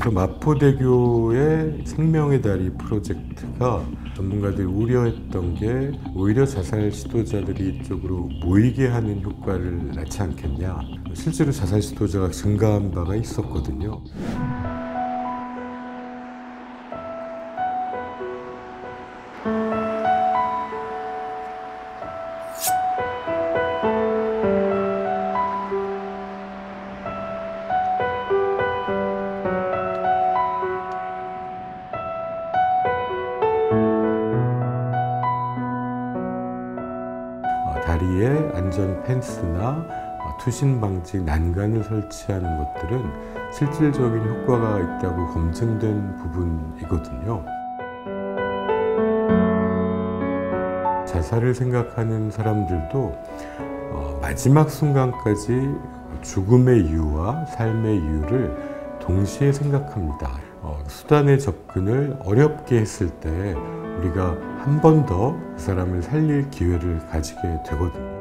그 마포대교의 생명의 다리 프로젝트가 전문가들이 우려했던 게 오히려 자살 시도자들이 이쪽으로 모이게 하는 효과를 낳지 않겠냐. 실제로 자살 시도자가 증가한 바가 있었거든요. 다리에 안전 펜스나 어, 투신 방지 난간을 설치하는 것들은 실질적인 효과가 있다고 검증된 부분이거든요. 자살을 생각하는 사람들도 어, 마지막 순간까지 죽음의 이유와 삶의 이유를 동시에 생각합니다. 어, 수단의 접근을 어렵게 했을 때 우리가 한 번 더 그 사람을 살릴 기회를 가지게 되거든요.